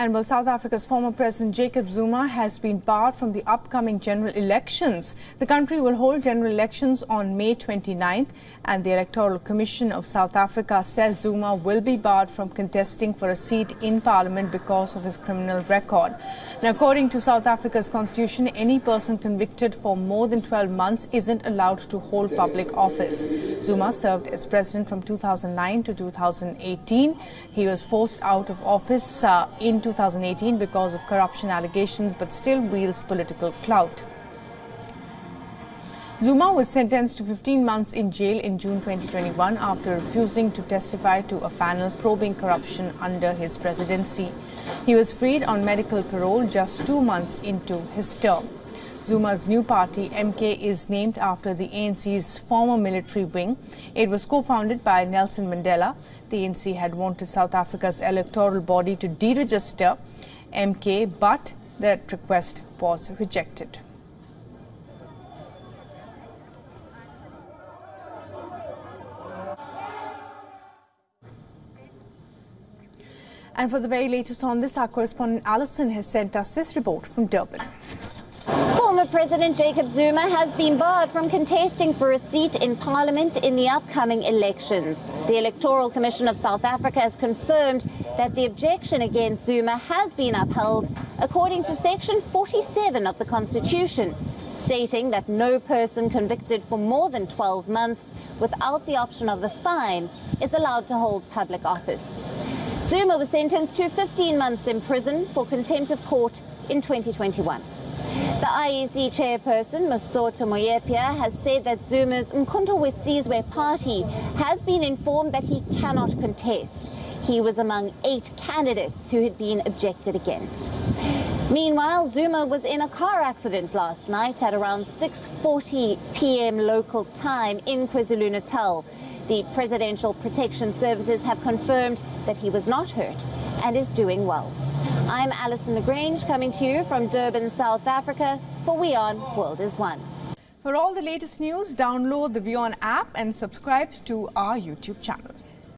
And while South Africa's former President Jacob Zuma has been barred from the upcoming general elections, the country will hold general elections on May 29th and the Electoral Commission of South Africa says Zuma will be barred from contesting for a seat in parliament because of his criminal record. Now, according to South Africa's constitution, any person convicted for more than 12 months isn't allowed to hold public office. Zuma served as president from 2009 to 2018. He was forced out of office uh, in 2018 because of corruption allegations but still wields political clout. Zuma was sentenced to 15 months in jail in June 2021 after refusing to testify to a panel probing corruption under his presidency. He was freed on medical parole just two months into his term. Zuma's new party, MK, is named after the ANC's former military wing. It was co-founded by Nelson Mandela. The ANC had wanted South Africa's electoral body to deregister MK, but that request was rejected. And for the very latest on this, our correspondent Alison has sent us this report from Durban. President Jacob Zuma has been barred from contesting for a seat in Parliament in the upcoming elections. The Electoral Commission of South Africa has confirmed that the objection against Zuma has been upheld according to Section 47 of the Constitution, stating that no person convicted for more than 12 months without the option of a fine is allowed to hold public office. Zuma was sentenced to 15 months in prison for contempt of court in 2021. The IEC chairperson, Mosotho Moepya, has said that Zuma's Umkhonto weSizwe party has been informed that he cannot contest. He was among eight candidates who had been objected against. Meanwhile, Zuma was in a car accident last night at around 6.40 p.m. local time in KwaZulu-Natal. The Presidential Protection Services have confirmed that he was not hurt and is doing well. I'm Alison LaGrange coming to you from Durban, South Africa for WION World is One. For all the latest news, download the WION app and subscribe to our YouTube channel.